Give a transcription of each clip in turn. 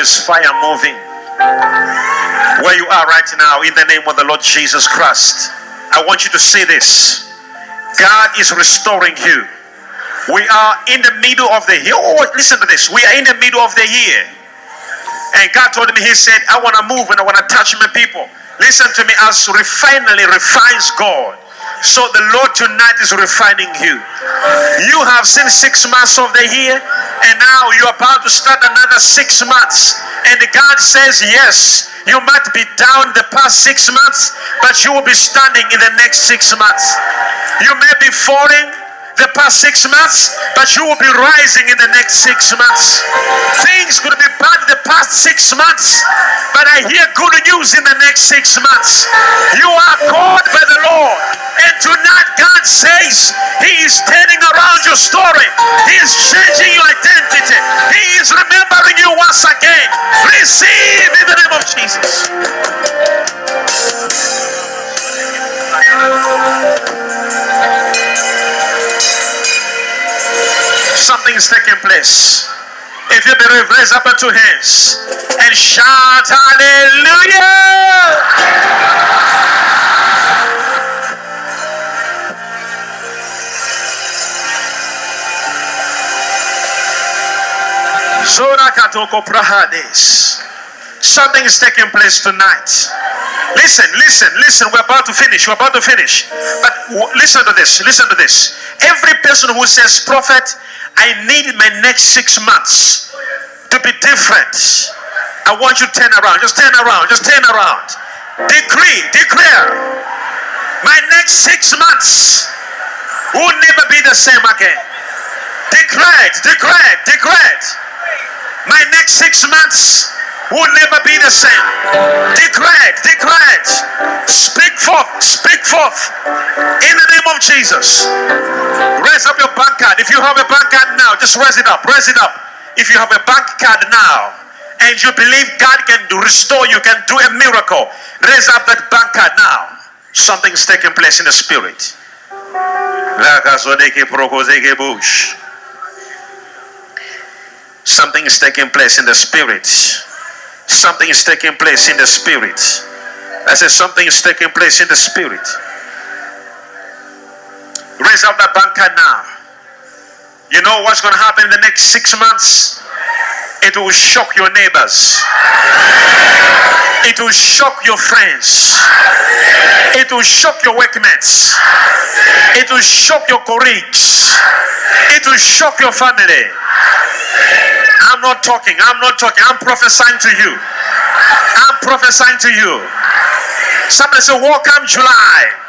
is fire moving. Where you are right now, in the name of the Lord Jesus Christ, I want you to see this. God is restoring you. We are in the middle of the year. Oh, listen to this. We are in the middle of the year. And God told me, He said, I want to move and I want to touch my people. Listen to me as refinally refines God. So the Lord tonight is refining you. You have seen six months of the year, and now you're about to start another six months. And God says, Yes, you might be down the past six months, but you will be standing in the next six months. You may be falling, the past six months, but you will be rising in the next six months. Things could be bad the past six months, but I hear good news in the next six months. You are called by the Lord, and tonight God says He is turning around your story, He is changing your identity, He is remembering you once again. Receive in the name of Jesus. If you believe, raise up your two hands and shout hallelujah. Something is taking place tonight. Listen, listen, listen. We're about to finish. We're about to finish. But listen to this. Listen to this. Every person who says, Prophet, I need my next six months to be different. I want you to turn around. Just turn around. Just turn around. Decree, declare. My next six months will never be the same again. Declare it, declare it, declare it. My next six months will never be the same. Declare it, declare it. Speak forth, speak forth. In the name of Jesus. Raise up your card. If you have a bank card now, just raise it up, raise it up. If you have a bank card now and you believe God can do, restore you, can do a miracle, raise up that bank card now. Something's taking place in the spirit. Something is taking place in the spirit. Something is taking place in the spirit. I said something is taking place in the spirit. Raise up that bank card now. You know what's going to happen in the next six months? It will shock your neighbors. It will shock your friends. It will shock your workmates. It will shock your colleagues. It will shock your family. I'm not talking. I'm not talking. I'm prophesying to you. I'm prophesying to you. Somebody say, Welcome July.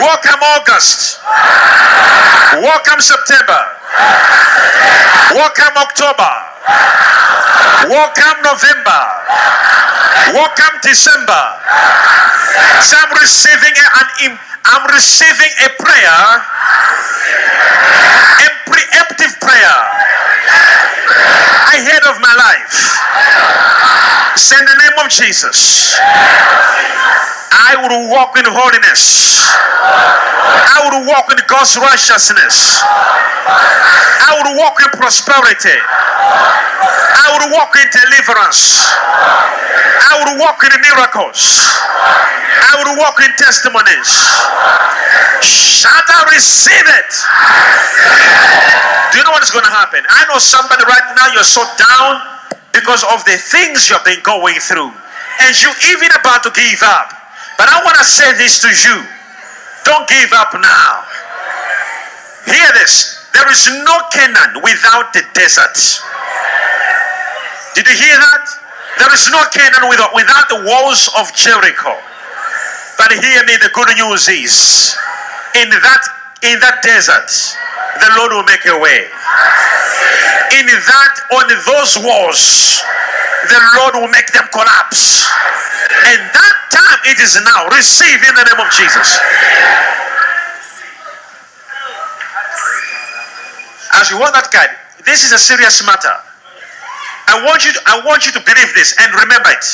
Welcome August. Welcome September. Welcome October. Welcome November. Welcome December. So I'm receiving a, an I'm receiving a prayer, a preemptive prayer ahead of my life. Say in the name of Jesus. I will walk in holiness. I will walk in God's righteousness. I will walk in prosperity. I will walk in deliverance. I will walk in miracles. I will walk in testimonies. Shall I receive it? Do you know what is going to happen? I know somebody right now, you're so down because of the things you've been going through. And you're even about to give up. But I want to say this to you. Don't give up now. Hear this. There is no Canaan without the desert. Did you hear that? There is no Canaan without, without the walls of Jericho. But hear me, the good news is in that in that desert, the Lord will make a way. In that, on those walls, the Lord will make them collapse. And that time it is now. Receive in the name of Jesus. As you want that card, this is a serious matter. I want you to, I want you to believe this and remember it.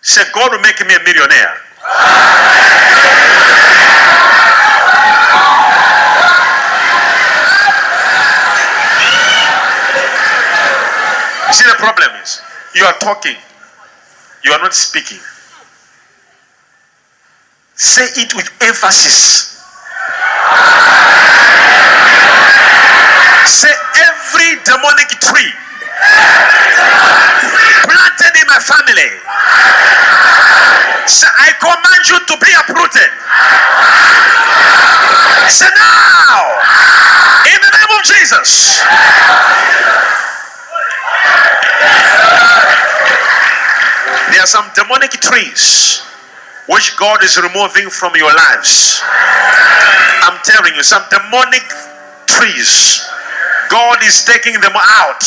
Say, God will make me a millionaire. You see, the problem is you are talking, you are not speaking. Say it with emphasis. Say every demonic tree planted in my family. Say, I command you to be uprooted. Say now, in the name of Jesus. There are some demonic trees which God is removing from your lives. I'm telling you, some demonic trees, God is taking them out.